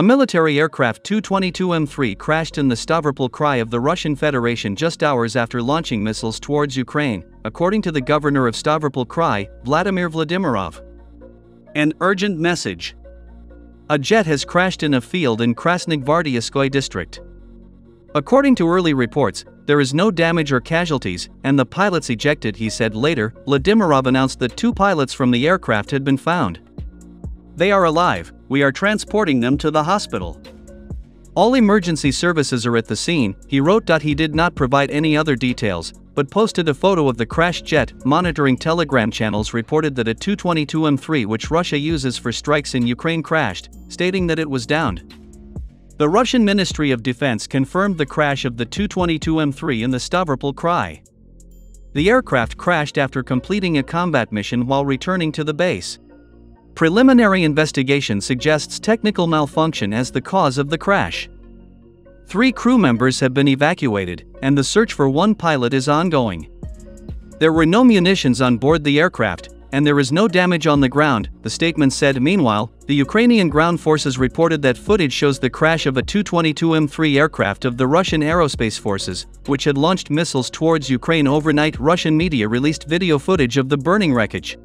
A military aircraft Tu-22M3 crashed in the Stavropol Krai of the Russian Federation just hours after launching missiles towards Ukraine, according to the governor of Stavropol Krai, Vladimir Vladimirov. An urgent message. A jet has crashed in a field in Krasnogvardeiskoye district. According to early reports, there is no damage or casualties, and the pilots ejected, he said later. Vladimirov announced that two pilots from the aircraft had been found. They are alive, we are transporting them to the hospital. All emergency services are at the scene, he wrote. That he did not provide any other details, but posted a photo of the crashed jet. Monitoring Telegram channels reported that a Tu-22M3 which Russia uses for strikes in Ukraine crashed, stating that it was downed. The Russian Ministry of Defense confirmed the crash of the Tu-22M3 in the Stavropol Krai. The aircraft crashed after completing a combat mission while returning to the base. Preliminary investigation suggests technical malfunction as the cause of the crash. Three crew members have been evacuated, and the search for one pilot is ongoing. There were no munitions on board the aircraft, and there is no damage on the ground, the statement said. Meanwhile, the Ukrainian ground forces reported that footage shows the crash of a Tu-22M3 aircraft of the Russian Aerospace Forces, which had launched missiles towards Ukraine overnight. Russian media released video footage of the burning wreckage.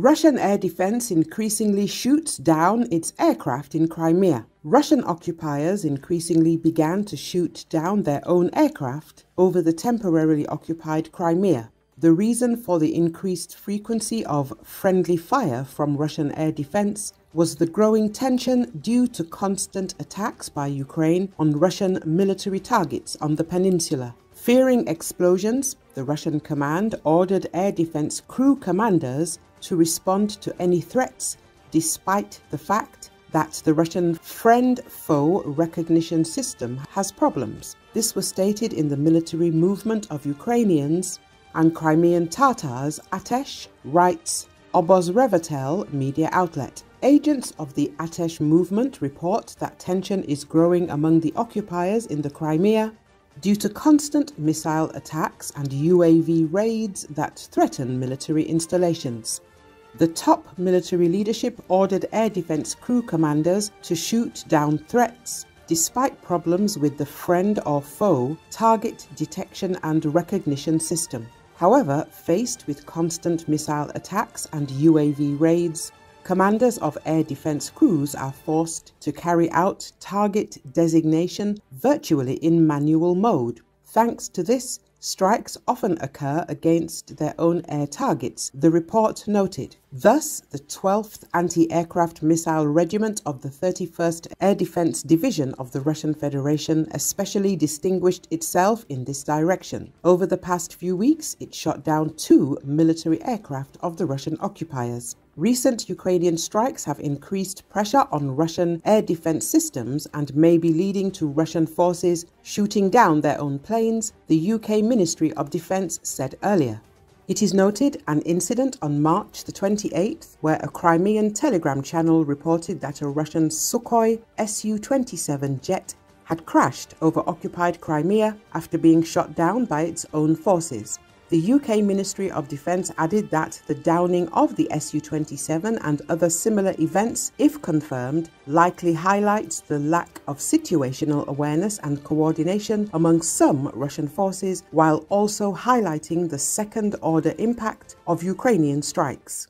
Russian air defense increasingly shoots down its aircraft in Crimea. Russian occupiers increasingly began to shoot down their own aircraft over the temporarily occupied Crimea. The reason for the increased frequency of friendly fire from Russian air defense was the growing tension due to constant attacks by Ukraine on Russian military targets on the peninsula. Fearing explosions, the Russian command ordered air defense crew commanders to respond to any threats, despite the fact that the Russian friend foe recognition system has problems. This was stated in the military movement of Ukrainians and Crimean Tatars, Atesh writes Obozrevatel media outlet. Agents of the Atesh movement report that tension is growing among the occupiers in the Crimea due to constant missile attacks and UAV raids that threaten military installations. The top military leadership ordered air defense crew commanders to shoot down threats, despite problems with the friend or foe target detection and recognition system. However, faced with constant missile attacks and UAV raids, commanders of air defense crews are forced to carry out target designation virtually in manual mode. Thanks to this, Strikes often occur against their own air targets, the report noted. Thus, the 12th Anti-Aircraft Missile Regiment of the 31st Air Defense Division of the Russian Federation especially distinguished itself in this direction. Over the past few weeks, it shot down two military aircraft of the Russian occupiers. Recent Ukrainian strikes have increased pressure on Russian air defense systems and may be leading to Russian forces shooting down their own planes, the UK Ministry of Defense said earlier. It is noted an incident on March the 28th where a Crimean telegram channel reported that a Russian Sukhoi Su-27 jet had crashed over occupied Crimea after being shot down by its own forces. The UK Ministry of Defence added that the downing of the Su 27 and other similar events, if confirmed, likely highlights the lack of situational awareness and coordination among some Russian forces, while also highlighting the second order impact of Ukrainian strikes.